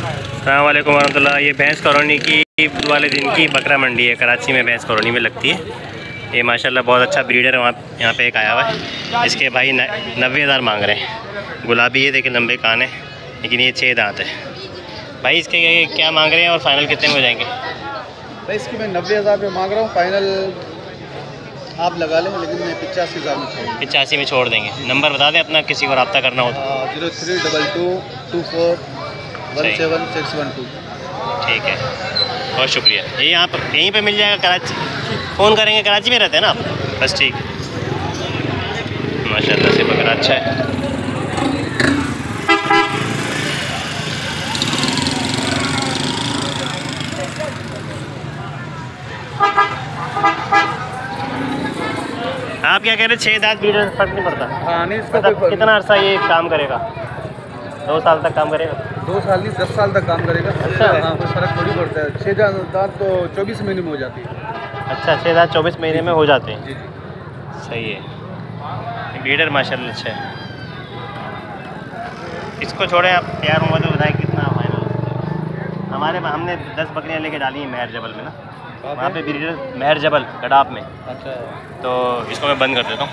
वालेकुम वरहमतुल्लाह। ये भैंस कॉलोनी की वाले दिन की बकरा मंडी है। कराची में भैंस कॉलोनी में लगती है। ये माशाल्लाह बहुत अच्छा ब्रीडर है। वहाँ यहाँ पे एक आया हुआ है। इसके भाई नब्बे हज़ार मांग रहे हैं। गुलाबी है देखिए लंबे कान है लेकिन ये छः दांत है। भाई इसके क्या मांग रहे हैं और फाइनल कितने में हो जाएँगे? भाई इसकी मैं नब्बे हज़ार रुपये मांग रहा हूँ। फाइनल आप लगा लें लेकिन मैं पिचासी हज़ार में छोड़ पिचासी में छोड़ देंगे। नंबर बता दें अपना किसी को रब्ता करना हो तो। Zero three double two two four. One seven six one two. ठीक है। बहुत शुक्रिया। ये यहाँ पर यहीं पे मिल जाएगा कराची। फ़ोन करेंगे कराची में रहते हैं ना आप? बस ठीक। माशाल्लाह से बकरा अच्छा है। आप क्या कह रहे हैं? छः दांत ब्रीडर फ़र्क नहीं पड़ता। हाँ नहीं इसका कितना अर्सा ये काम करेगा? दो साल तक काम करेगा? दो साल नहीं दस साल तक काम करेगा। अच्छा। हाँ कोई फ़र्क थोड़ी पड़ता है। छः दांत तो चौबीस महीने में हो जाती है। अच्छा छः दांत चौबीस महीने में हो जाते हैं? जी जी। सही है। ब्रीडर माशाल्लाह अच्छा है इसको छोड़ें आप तैयार होंगे तो बताएँ कितना फाइनल हमारे हमने दस बकरियाँ लेके डाली हैं मेहर जबल में ना। वहाँ पे ब्रीडर मेहर जबल गडाप में। अच्छा। तो इसको मैं बंद कर देता हूँ।